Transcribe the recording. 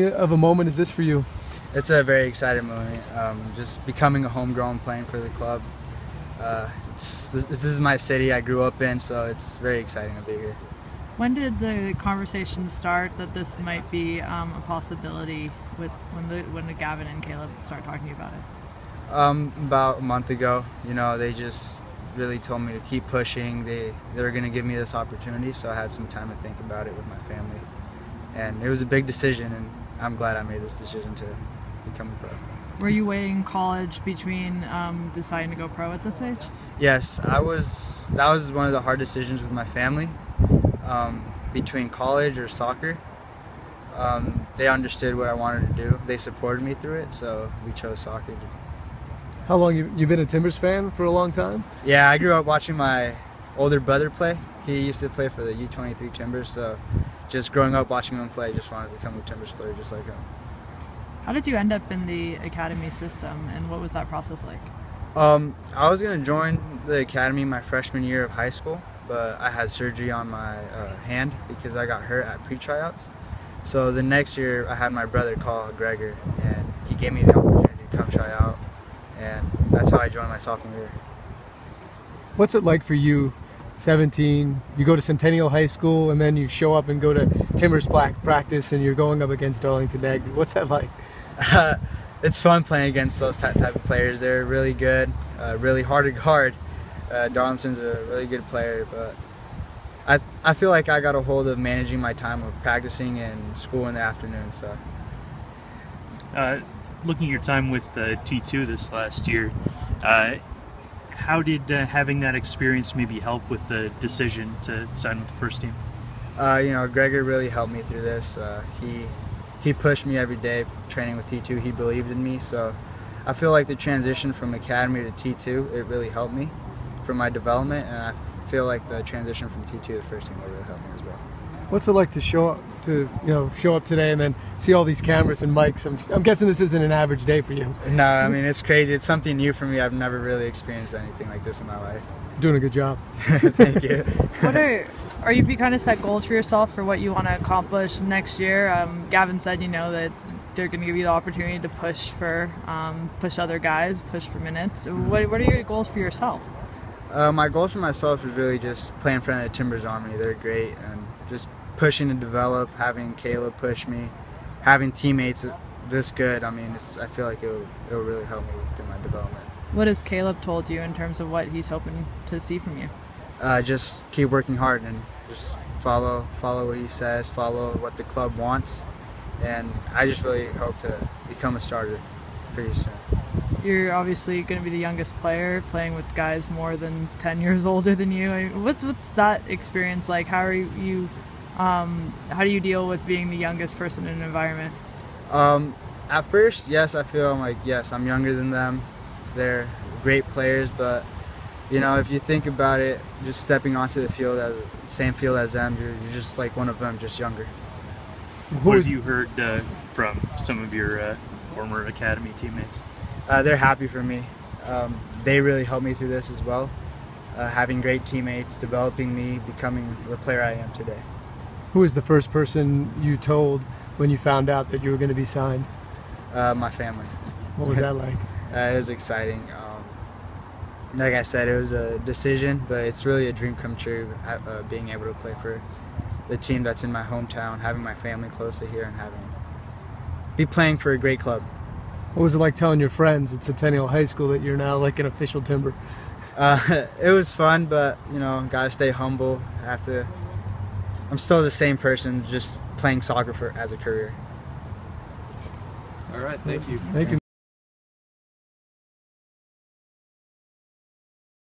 of a moment is this for you? It's a very exciting moment. Um, just becoming a homegrown, playing for the club. Uh, this, this is my city I grew up in, so it's very exciting to be here. When did the conversation start that this might be um, a possibility with when the when the Gavin and Caleb start talking about it? Um, about a month ago, you know, they just really told me to keep pushing. They they were going to give me this opportunity, so I had some time to think about it with my family, and it was a big decision, and I'm glad I made this decision to become a pro. Were you weighing college between um, deciding to go pro at this age? Yes, I was. That was one of the hard decisions with my family um, between college or soccer. Um, they understood what I wanted to do. They supported me through it, so we chose soccer. How long you you been a Timbers fan for a long time? Yeah, I grew up watching my older brother play. He used to play for the U23 Timbers, so just growing up watching him play, just wanted to become a Timbers player just like him. How did you end up in the academy system, and what was that process like? Um, I was gonna join the academy my freshman year of high school, but I had surgery on my uh, hand because I got hurt at pre-tryouts. So the next year, I had my brother call Gregor, and he gave me the opportunity to come try out, and that's how I joined my sophomore year. What's it like for you, 17? You go to Centennial High School, and then you show up and go to Timbers practice, and you're going up against Darlington Nagbe. What's that like? Uh, it's fun playing against those type, type of players. They're really good, uh, really hard to guard. Uh, Darlington's a really good player, but I, I feel like I got a hold of managing my time of practicing and school in the afternoon. So, uh, looking at your time with uh, T2 this last year, uh, how did uh, having that experience maybe help with the decision to sign with the first team? Uh, you know, Gregor really helped me through this. Uh, he he pushed me every day training with T2. He believed in me, so I feel like the transition from academy to T2 it really helped me for my development, and I feel like the transition from T2 to the first team really help me as well. What's it like to show up to you know show up today and then see all these cameras and mics? I'm, I'm guessing this isn't an average day for you. No, I mean it's crazy. It's something new for me. I've never really experienced anything like this in my life. Doing a good job. Thank you. what are are you kind of set goals for yourself for what you want to accomplish next year? Um, Gavin said you know that they're going to give you the opportunity to push for um, push other guys, push for minutes. What what are your goals for yourself? Uh, my goals for myself is really just playing in front of the Timbers Army. They're great, and just pushing to develop, having Caleb push me, having teammates this good. I mean, I feel like it'll, it'll really help me through my development. What has Caleb told you in terms of what he's hoping to see from you? Uh, just keep working hard and just follow follow what he says, follow what the club wants, and I just really hope to become a starter pretty soon you're obviously going to be the youngest player playing with guys more than 10 years older than you. I mean, what, what's that experience like? How are you, um, how do you deal with being the youngest person in an environment? Um, at first, yes, I feel I'm like, yes, I'm younger than them. They're great players, but you know, if you think about it, just stepping onto the field as same field as them, you're, you're just like one of them, just younger. What have you heard uh, from some of your uh, former academy teammates? uh, they're happy for me. Um, they really helped me through this as well. Uh, having great teammates, developing me, becoming the player I am today. Who was the first person you told when you found out that you were going to be signed? Uh, my family. What was that like? Uh, it was exciting. Um, like I said, it was a decision, but it's really a dream come true uh, being able to play for the team that's in my hometown, having my family close to here, and having be playing for a great club. What was it like telling your friends at Centennial High School that you're now like an official Timber? Uh, it was fun, but you know, gotta stay humble. Have to. I'm still the same person, just playing soccer for as a career. All right, thank you. Thank you.